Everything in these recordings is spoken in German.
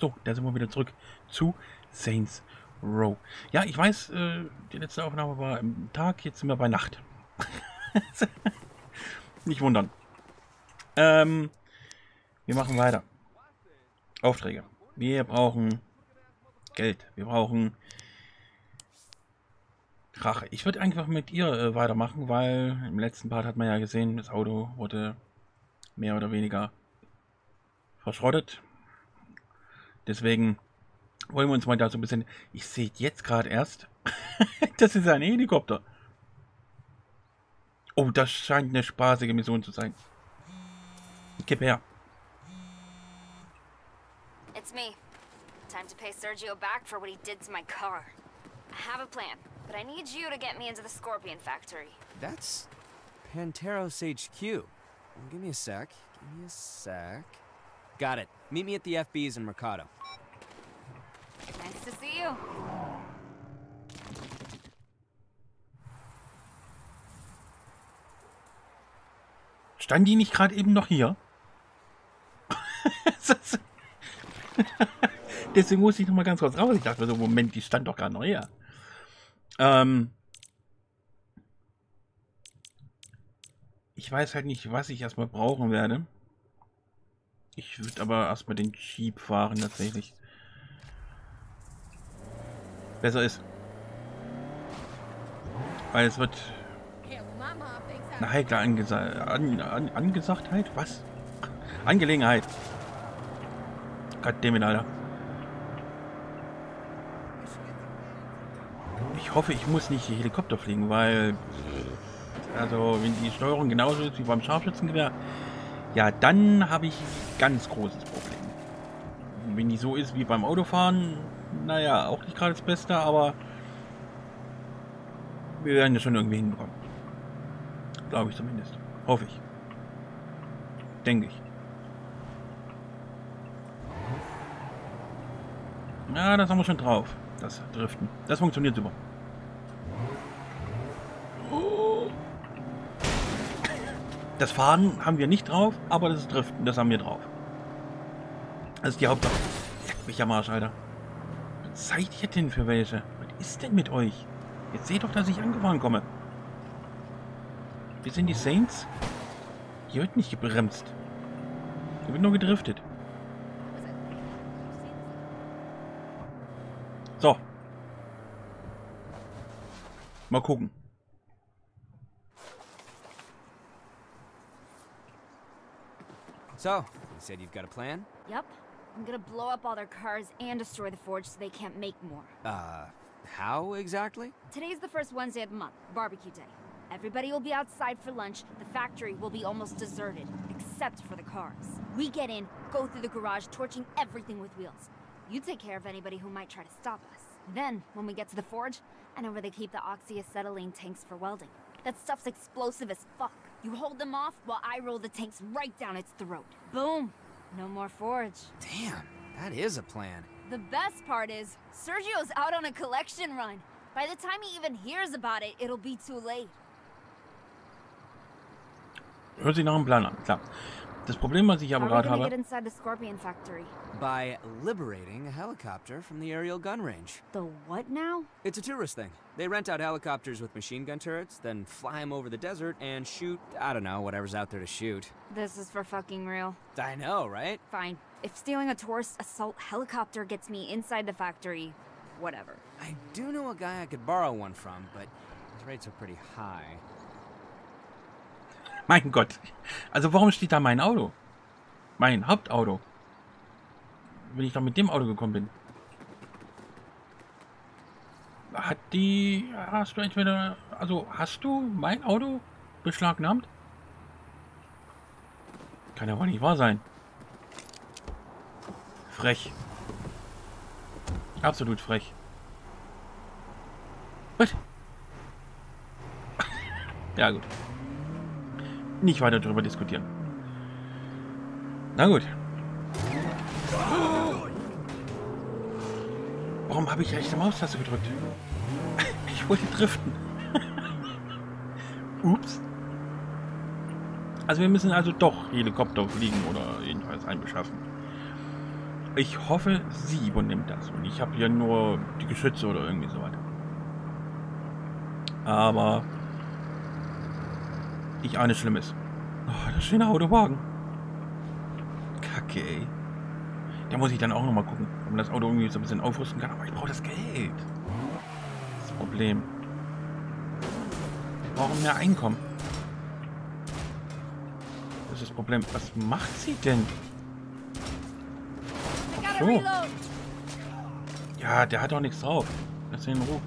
So, da sind wir wieder zurück zu Saints Row. Ja, ich weiß, äh, die letzte Aufnahme war im Tag, jetzt sind wir bei Nacht. Nicht wundern. Ähm, wir machen weiter. Aufträge. Wir brauchen Geld. Wir brauchen Rache. Ich würde einfach mit ihr äh, weitermachen, weil im letzten Part hat man ja gesehen, das Auto wurde mehr oder weniger verschrottet. Deswegen wollen wir uns mal da so ein bisschen... Ich sehe jetzt gerade erst, das ist ein Helikopter. Oh, das scheint eine spaßige Mission zu sein. Gib her. It's me. Time to pay Sergio back for what he did to my car. I have a plan, but I need you to get me into the Scorpion factory. That's Panteros HQ. Give me a sec. Give me a sec. Got it. Meet me at the FB's in Mercado. Nice to see you. Stand die nicht gerade eben noch hier? Deswegen musste ich noch mal ganz kurz raus. Ich dachte mir so, Moment, die stand doch gerade noch hier. Ähm ich weiß halt nicht, was ich erstmal brauchen werde. Ich würde aber erstmal den Jeep fahren, tatsächlich. Besser ist. Weil es wird eine heikle Angesa an an Angesagtheit? Was? Angelegenheit. Goddammit, Alter. Ich hoffe, ich muss nicht Helikopter fliegen, weil... Also, wenn die Steuerung genauso ist wie beim Scharfschützengewehr, ja, dann habe ich ganz großes Problem. Wenn die so ist wie beim Autofahren, naja, auch nicht gerade das Beste, aber wir werden das schon irgendwie hinbekommen. Glaube ich zumindest. Hoffe ich. Denke ich. Ja, das haben wir schon drauf. Das Driften. Das funktioniert super. Das Fahren haben wir nicht drauf, aber das Driften, das haben wir drauf. Das ist die Hauptsache. Leck mich am Arsch, Alter. Was seid ihr denn für welche? Was ist denn mit euch? Jetzt seht doch, dass ich angefahren komme. Wir sind die Saints. Hier wird nicht gebremst. Hier wird nur gedriftet. So. Mal gucken. So, you said you've got a plan? Yep. I'm gonna blow up all their cars and destroy the forge so they can't make more. Uh, how exactly? Today's the first Wednesday of the month, barbecue day. Everybody will be outside for lunch. The factory will be almost deserted, except for the cars. We get in, go through the garage, torching everything with wheels. You take care of anybody who might try to stop us. Then, when we get to the forge, I know where they keep the oxyacetylene tanks for welding. That stuff's explosive as fuck. You hold them off while I roll the tanks right down its throat. Boom! No more forge. Damn, that is a plan. The best part is, Sergio's out on a collection run. By the time he even hears about it, it'll be too late. Hört sich nach einem Plan an, klar. Das Problem, was ich aber How are we gerade gonna habe... get inside the Scorpion factory? By liberating a helicopter from the aerial gun range. The what now? It's a tourist thing. They rent out helicopters with machine gun turrets, then fly them over the desert and shoot, I don't know, whatever's out there to shoot. This is for fucking real. I know, right? Fine. If stealing a tourist assault helicopter gets me inside the factory, whatever. I do know a guy I could borrow one from, but his rates are pretty high. Mein Gott. Also warum steht da mein Auto? Mein Hauptauto. Wenn ich doch mit dem Auto gekommen bin. Hat die... Hast du entweder... Also hast du mein Auto beschlagnahmt? Kann ja wohl nicht wahr sein. Frech. Absolut frech. Was? ja gut. Nicht weiter darüber diskutieren. Na gut. Warum habe ich rechte Maustaste gedrückt? Ich wollte driften. Ups. Also wir müssen also doch Helikopter fliegen oder jedenfalls einen beschaffen. Ich hoffe, sie übernimmt das. Und ich habe hier nur die Geschütze oder irgendwie so weiter. Aber ich ahne Schlimmes. Oh, das schöne Autowagen. Kacke, ey. Da muss ich dann auch nochmal gucken, ob man das Auto irgendwie so ein bisschen aufrüsten kann. Aber ich brauche das Geld. Das Problem. Wir brauchen mehr Einkommen. Das ist das Problem. Was macht sie denn? Gotta So. Ja, der hat doch nichts drauf. Lass ihn in Ruhe.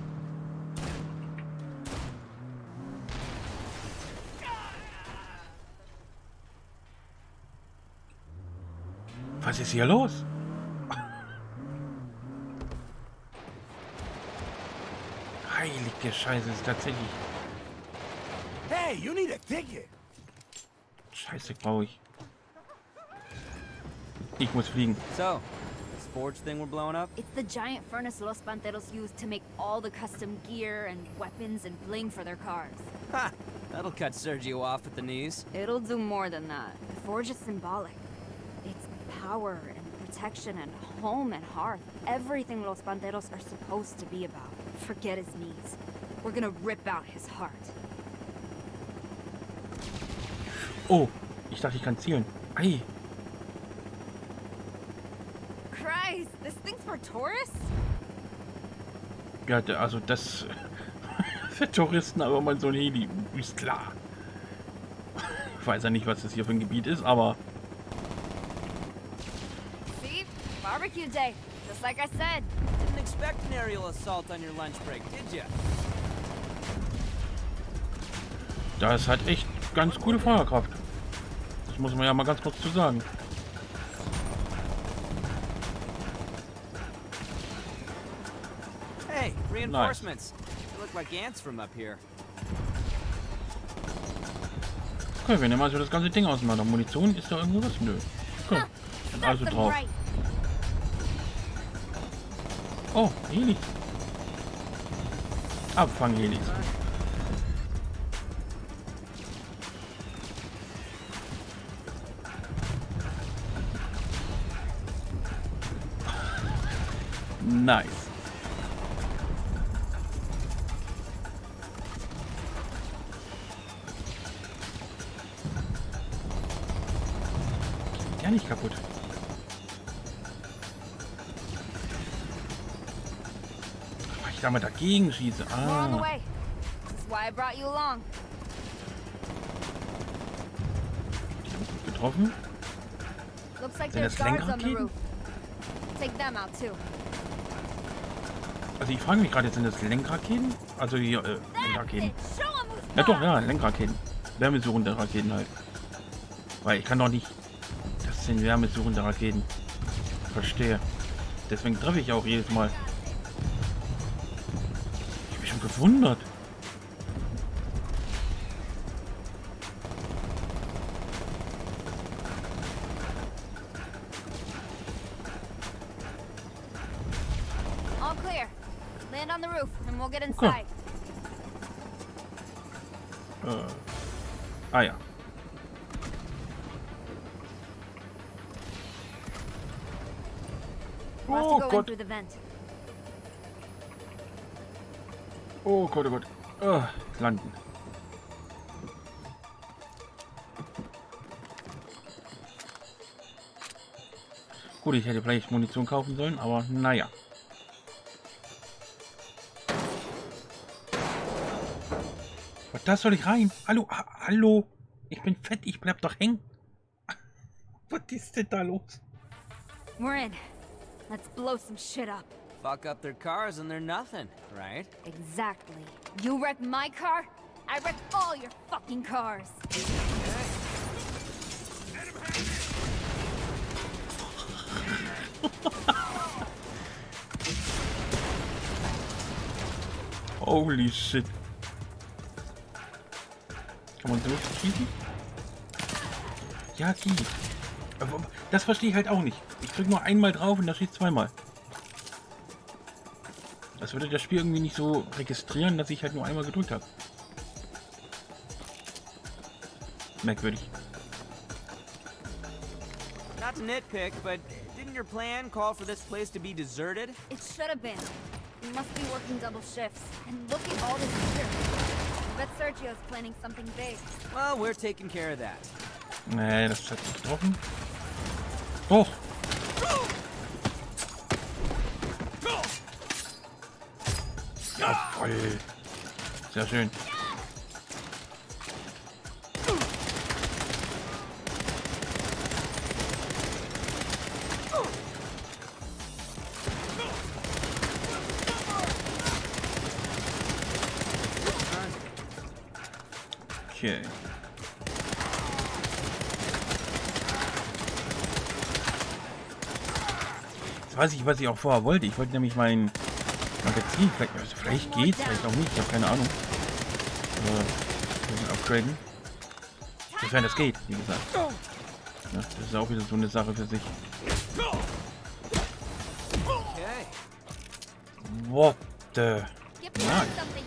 Was ist hier los? Heilige Scheiße, ist tatsächlich. Hey, you need a ticket. Scheiße, brauche ich. Ich muss fliegen. So, this forge thing we're blowing up? It's the giant furnace Los Panteros use to make all the custom gear and weapons and bling for their cars. Ha! That'll cut Sergio off at the knees. It'll do more than that. The forge is symbolic. Power and protection and home and hearth. Everything Los Panteros are supposed to be about. Forget his knees. We're gonna rip out his heart. Oh, ich dachte, ich kann zielen. Ei, Christ, this thing's for tourists? ja, also das für Touristen, aber mal so ein Heli, ist klar. Ich weiß ja nicht, was das hier für ein Gebiet ist, aber See? Barbecue day, just like I said. Didn't expect an aerial assault on your lunch break, did ya? das hat echt ganz gute Feuerkraft. Das muss man ja mal ganz kurz zu sagen. Hey, reinforcements. They look like ants from up here. Okay, wir nehmen also das ganze Ding auseinander. Munition ist da irgendwas? Nö. Okay, dann also drauf. Oh, Helis. Abfang-Helis. Nice. Geht der nicht kaputt? Ich mal dagegen schieße. Ah. Getroffen? Sind das Lenkraketen? Also ich frage mich gerade, sind das Lenkraketen? Also hier, äh, Lenkraketen. Ja doch, ja, Lenkraketen. Wärmesuchende Raketen halt. Weil ich kann doch nicht... Das sind wärmesuchende Raketen. Verstehe. Deswegen treffe ich auch jedes Mal. Get inside. Äh. Ah ja. We'll have to Oh go in Oh Gott, oh Gott. Äh, landen. Gut, ich hätte vielleicht Munition kaufen sollen, aber naja. Was, das soll ich rein? Hallo, ha hallo. Ich bin fett, ich bleib doch hängen. Was ist denn da los? We're in. Let's blow some shit up. Fuck up their cars and they're nothing, right? Exactly. You wreck my car, I wreck all your fucking cars. Holy shit. Kann man so schießen? Ja. Aber Das verstehe ich halt auch nicht. Ich drücke nur einmal drauf und das schießt zweimal. Das würde das Spiel irgendwie nicht so registrieren, dass ich halt nur einmal gedrückt habe. Merkwürdig. Not to nitpick, but didn't your plan call for this place to be deserted? It should have been. We must be working double shifts. And look at all this gear. I bet Sergio's planning something big. Well, we're taking care of that. Nee, das hat nicht getroffen. Doch. Ja, voll. Sehr schön. Okay. Weiß ich, was ich auch vorher wollte. Ich wollte nämlich mein Magazin, vielleicht, also vielleicht geht's, vielleicht auch nicht, ich habe keine Ahnung. Äh, upgraden. Sofern das geht, wie gesagt. Das ist auch wieder so eine Sache für sich. What the... Something.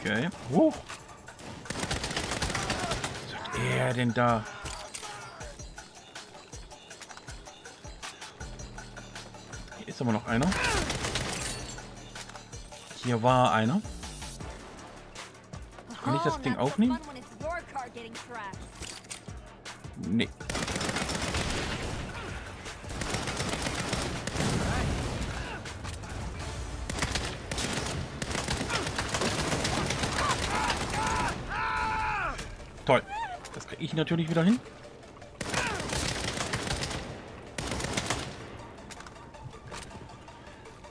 Okay. Huch. Was hat er denn da? Hier ist aber noch einer. Hier war einer. Kann ich das Ding aufnehmen? Nee. Toll. Ich natürlich wieder hin.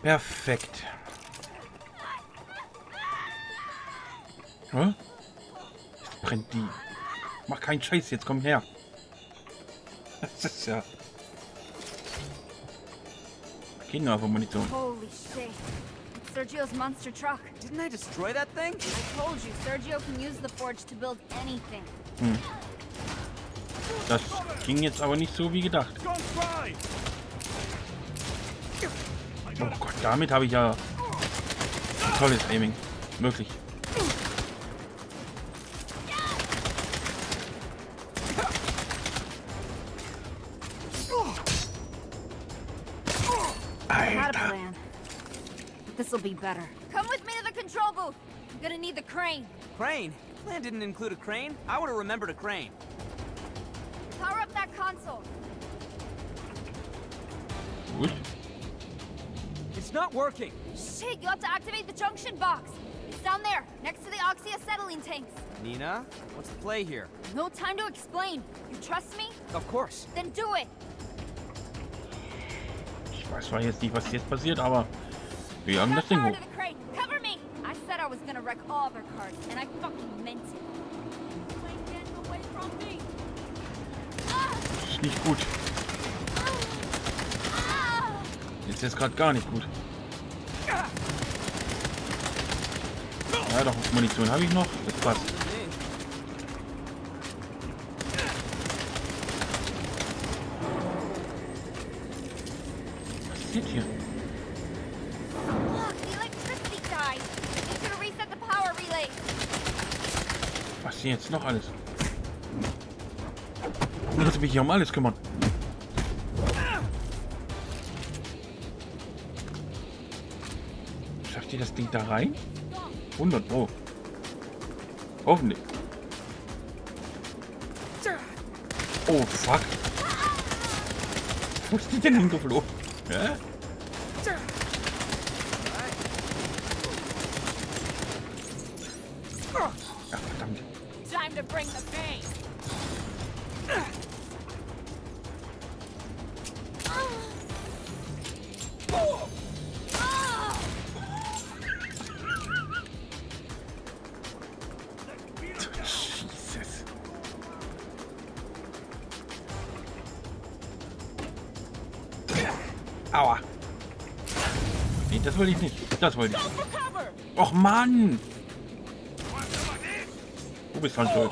Perfekt. Hä? Jetzt brennt die. Mach keinen Scheiß, jetzt komm her. Das ist ja... Kindermunition. Holy shit. Sergio's monster truck. Didn't I destroy that thing? I told you, Sergio can use the forge to build anything. Das ging jetzt aber nicht so wie gedacht. Oh Gott, damit habe ich ja ein tolles Aiming. Wirklich. I had a Alter. this'll be better. Come with me to the control booth. I'm gonna need the crane. Crane? Plan didn't include a crane. I would have remembered a crane. Gut. It's not working. Shit, you have to activate the junction box. It's down there, next to the oxyacetylene tanks. Nina, what's the play here? No time to explain. You trust me? Of course. Then do it. Ich weiß zwar jetzt nicht, was jetzt passiert, aber wir jagen das Got Ding hoch. to the crane. Cover me. I said I was gonna wreck all their cars, and I fucking meant it. You ain't getting away from me. Das ist nicht gut. Jetzt ist gerade gar nicht gut. Ja, doch, Munition habe ich noch. Das passt. Was hier? The power relay. Was hier jetzt noch alles? Mich hier um alles kümmern. Schafft ihr das Ding da rein? 100 Pro. Hoffentlich. Oh, fuck. Wo ist die denn hingeflogen? Hä? Das wollte ich. Och Mann! Du bist dran schuld.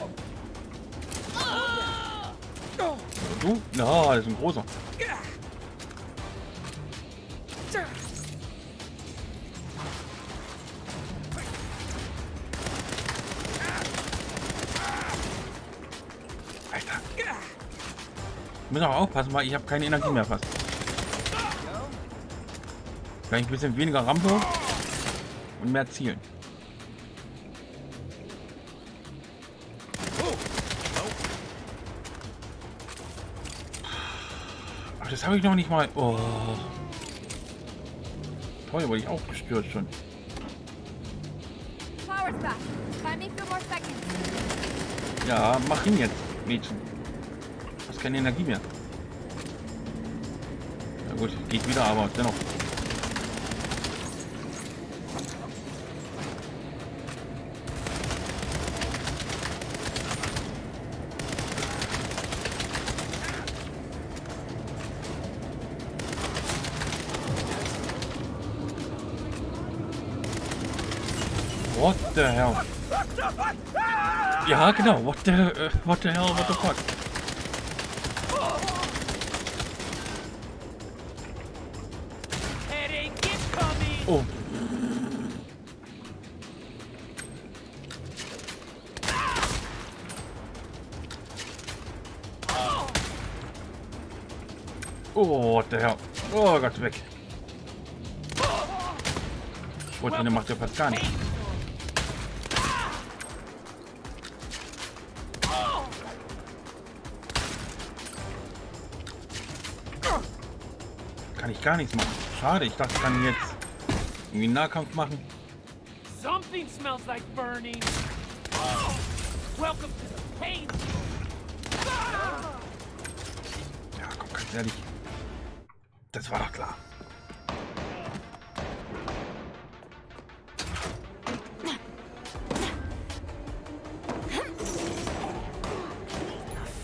Du? Na, das ist ein großer. Alter. Ich muss auch aufpassen, weil ich habe keine Energie mehr fast. Vielleicht ein bisschen weniger Rampe und mehr zielen. Ach, das habe ich noch nicht mal. Oh. Toll, wurde ich auch gestürzt schon. Ja, mach ihn jetzt, Mädchen. Du hast keine Energie mehr. Na gut, geht wieder, aber dennoch. What the hell? Ja, genau. What the, äh, what the hell, what the fuck? Oh. Oh, what the hell? Oh Gott, weg. Sportlinie macht ja fast gar nichts. Ich gar nichts machen. Schade, ich dachte, ich kann jetzt irgendwie einen Nahkampf machen. Something smells like burning. Welcome to the pain. Ja, komm, ganz ehrlich. Das war doch klar.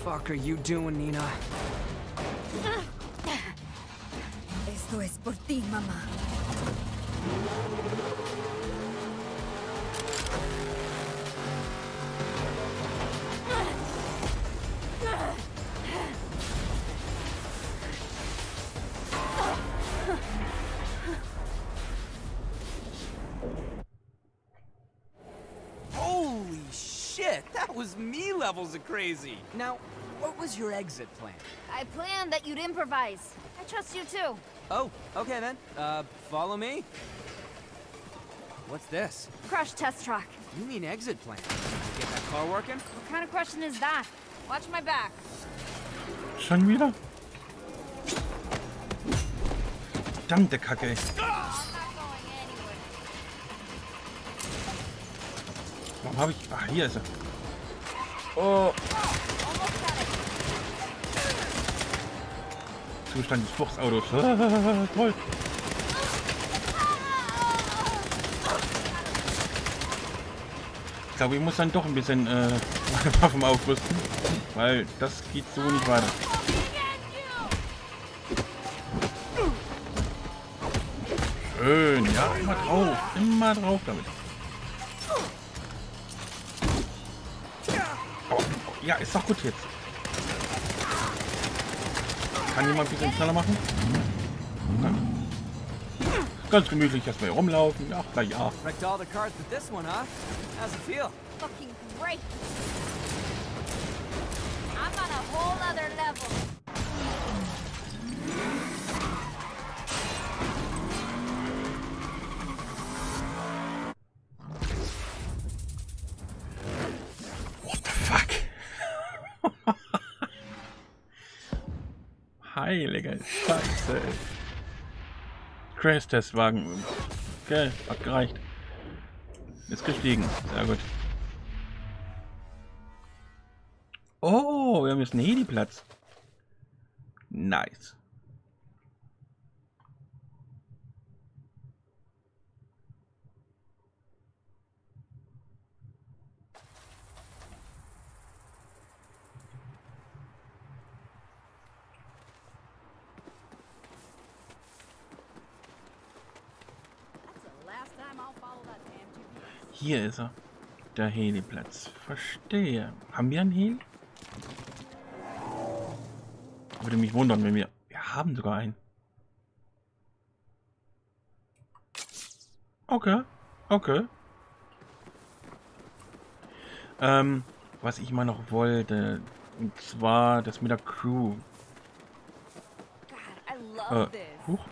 Fuck are you doing, Nina? Por ti, mamá. Holy shit! That was me levels of crazy. Now, what was your exit plan? I planned that you'd improvise. I trust you too. Oh, okay then. Uh, follow me. What's this? Crush test track. You mean exit plan? Get that car working? What kind of question is that? Watch my back. Schon wieder? Verdammte Kacke. ey. I'm not going anywhere. Warum habe ich... Ah, hier ist er. Oh, Zustand des Fluchtautos. Ah, toll. Ich glaube, ich muss dann doch ein bisschen äh, meine Waffen aufrüsten. Weil das geht so nicht weiter. Schön, ja, immer drauf. Immer drauf damit. Oh, ja, ist doch gut jetzt. Kann jemand ein bisschen schneller machen? Ganz gemütlich erstmal hier rumlaufen. Ach, na ja. Fucking great. I'm on a whole other level. Heilige Scheiße. Crash-Testwagen. Okay, hat gereicht. Ist gestiegen. Sehr gut. Oh, wir haben jetzt einen Heli-Platz. Nice. That's the last time I'll follow that damn GPS. Hier ist er. Der Heliplatz. Verstehe. Haben wir einen Heli? Würde mich wundern, wenn wir... Wir haben sogar einen. Okay. Okay. Ähm, was ich mal noch wollte, und zwar das mit der Crew. love Äh, huch.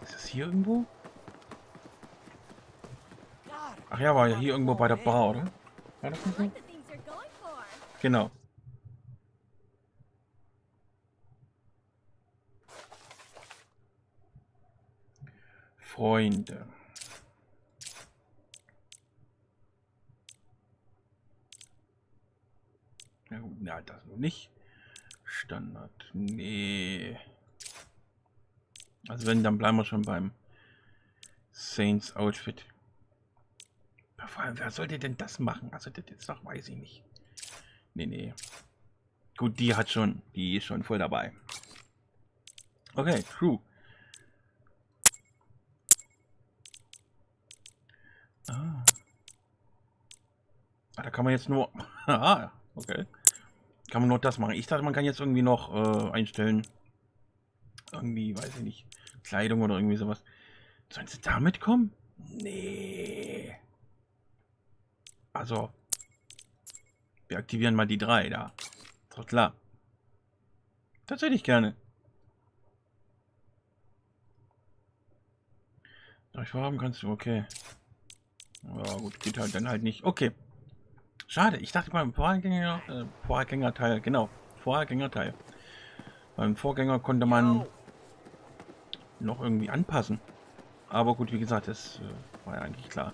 Ist das hier irgendwo? Ach ja, war ja hier irgendwo bei der Bar, oder? War das nicht so? Genau. Freunde. Ja gut, na, das nur nicht. Standard. Nee. Also wenn, dann bleiben wir schon beim Saints Outfit. Vor allem, wer sollte denn das machen? Also das jetzt noch weiß ich nicht. Nee, nee. Gut, die hat schon, die ist schon voll dabei. Okay, Crew. Ah. ah. Da kann man jetzt nur. ah, okay. Kann man nur das machen. Ich dachte, man kann jetzt irgendwie noch äh, einstellen. Irgendwie, weiß ich nicht. Kleidung oder irgendwie sowas. Sollen sie damit kommen? Nee. Also. Wir aktivieren mal die drei da. Ist doch klar. Das hätte ich gerne. Ich haben kannst du, okay. Ja gut, geht halt dann halt nicht. Okay. Schade, ich dachte beim Vorgänger, äh, Vorgängerteil, genau, Vorgängerteil. Beim Vorgänger konnte man noch irgendwie anpassen. Aber gut, wie gesagt, das äh, war ja eigentlich klar.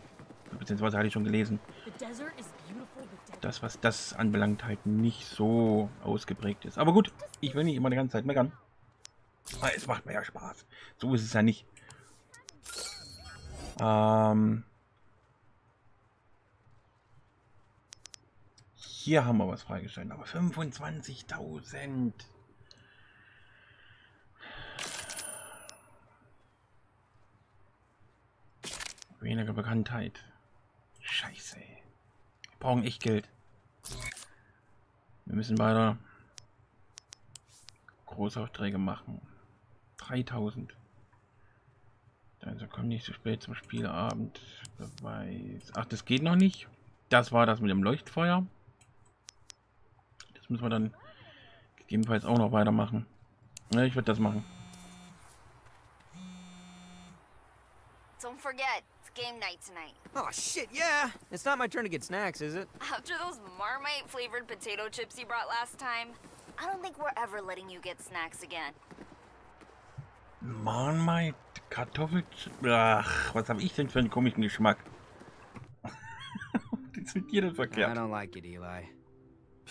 Beziehungsweise hatte ich schon gelesen, dass was das anbelangt halt nicht so ausgeprägt ist. Aber gut, ich will nicht immer die ganze Zeit meckern. Aber es macht mir ja Spaß. So ist es ja nicht. Ähm Hier haben wir was freigestellt, aber 25.000. Weniger Bekanntheit. Scheiße. Ey. Wir brauchen echt Geld. Wir müssen weiter Großaufträge machen. 3000. Also komm nicht zu spät zum Spielabend. Beweis. Ach, das geht noch nicht. Das war das mit dem Leuchtfeuer. Das müssen wir dann gegebenenfalls auch noch weitermachen. Ja, ich würde das machen. Don't forget, game night tonight. Oh, shit, yeah. It's not my turn to get snacks, is it? After those Marmite flavored potato chips you brought last time, I don't think we're ever letting you get snacks again. Marmite, Kartoffel... Ach, was habe ich denn für einen komischen Geschmack? was ist mit dir denn I don't like it, Eli.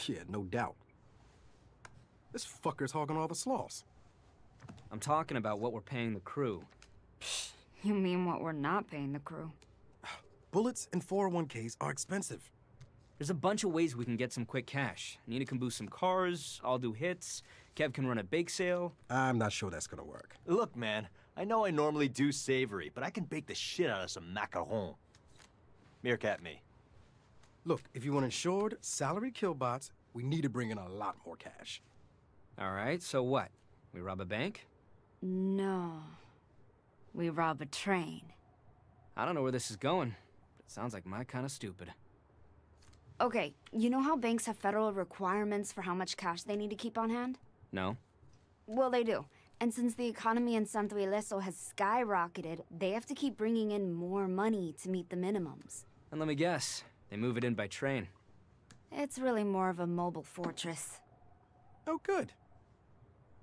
Yeah, no doubt. This fucker's hogging all the sloss. I'm talking about what we're paying the crew. You mean what we're not paying the crew? Bullets and 401ks are expensive. There's a bunch of ways we can get some quick cash. Nina can boost some cars, I'll do hits, Kev can run a bake sale. I'm not sure that's gonna work. Look, man, I know I normally do savory, but I can bake the shit out of some macaron. Meerkat me. Look, if you want insured, salary killbots, we need to bring in a lot more cash. All right, so what? We rob a bank? No. We rob a train. I don't know where this is going, but it sounds like my kind of stupid. Okay, you know how banks have federal requirements for how much cash they need to keep on hand? No? Well, they do. And since the economy in Santo Ileso has skyrocketed, they have to keep bringing in more money to meet the minimums. And let me guess, they move it in by train. It's really more of a mobile fortress. Oh, good.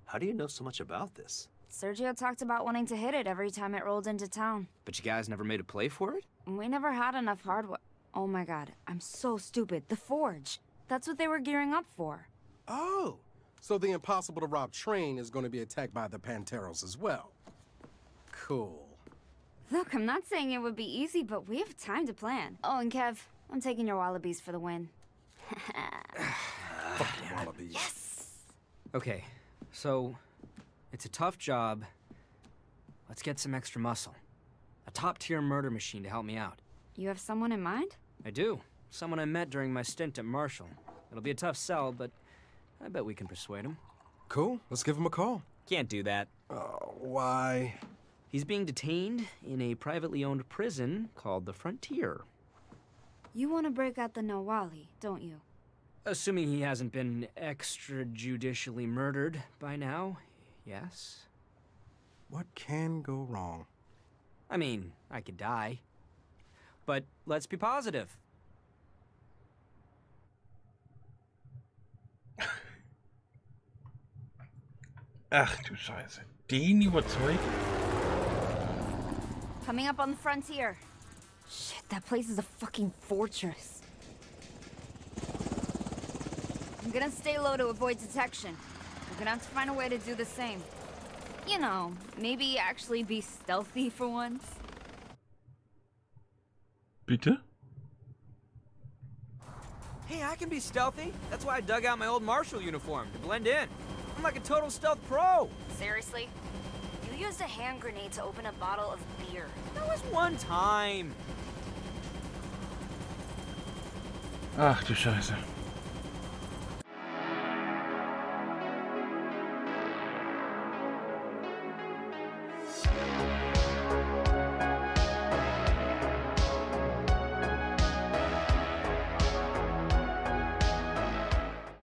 How do you know so much about this? Sergio talked about wanting to hit it every time it rolled into town. But you guys never made a play for it? We never had enough hardware. Oh my god, I'm so stupid. The Forge. That's what they were gearing up for. Oh, so the impossible to rob train is going to be attacked by the Panteros as well. Cool. Look, I'm not saying it would be easy, but we have time to plan. Oh, and Kev, I'm taking your wallabies for the win. Fucking wallabies. Yes! Okay, so it's a tough job. Let's get some extra muscle. A top tier murder machine to help me out. You have someone in mind? I do. Someone I met during my stint at Marshall. It'll be a tough sell, but I bet we can persuade him. Cool. Let's give him a call. Can't do that. Oh, why? He's being detained in a privately owned prison called the Frontier. You want to break out the Nawali, don't you? Assuming he hasn't been extrajudicially murdered by now, yes. What can go wrong? I mean, I could die. But let's be positive. Ach du Scheiße. Den überzeugt? Coming up on the frontier. Shit, that place is a fucking fortress. I'm gonna stay low to avoid detection. We're gonna have to find a way to do the same. You know, maybe actually be stealthy for once. Bitte? Hey, I can be stealthy. That's why I dug out my old marshal uniform to blend in. I'm like a total stealth pro. Seriously? You used a hand grenade to open a bottle of beer. That was one time. Ach du Scheiße.